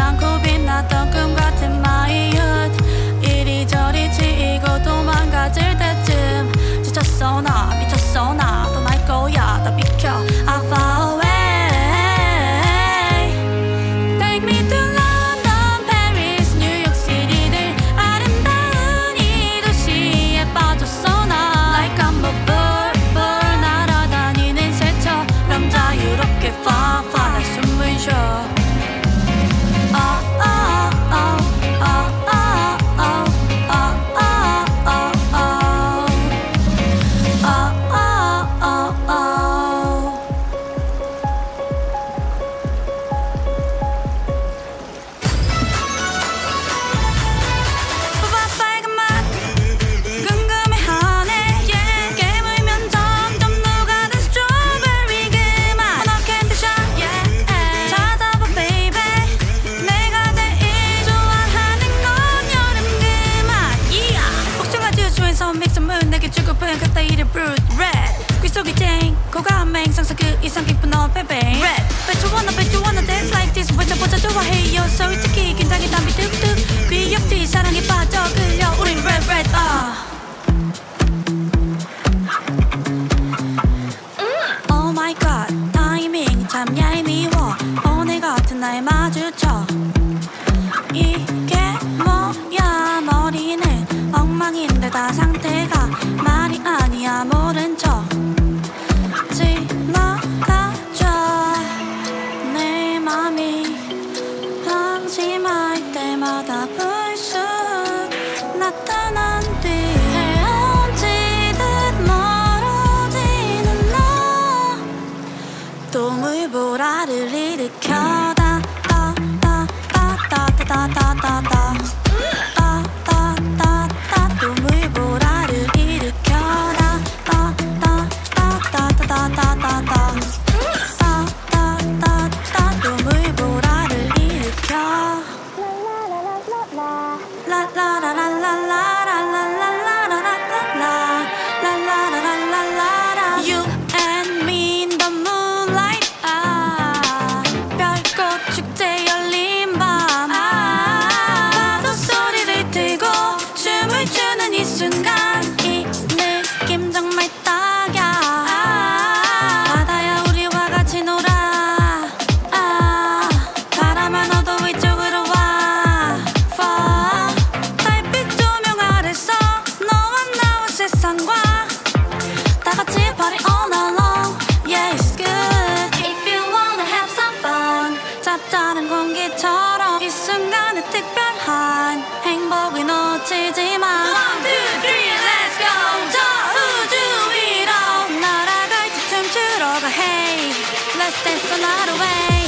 伤口 없어 그 이상 기쁜 너 baby. Red. Bet you wanna bet you wanna dance like this. 보자 보자 좋아해요. 솔직히 긴장이 담비 뚝뚝. 귀엽지 사랑에 빠져 끌려. 우린 red red 아 Oh my god. 타이밍 참 얄미워. 오늘 같은 날 마주쳐. 이게 뭐야? 머리는 엉망인데 다 상태가 말이 아니야. 모른 척 잡다른 공기처럼 이 순간의 특별한 행복을 놓치지 마 One, two, three, let's go 저 우주 위로 날아갈 때 춤추러 가 Hey Let's dance the night away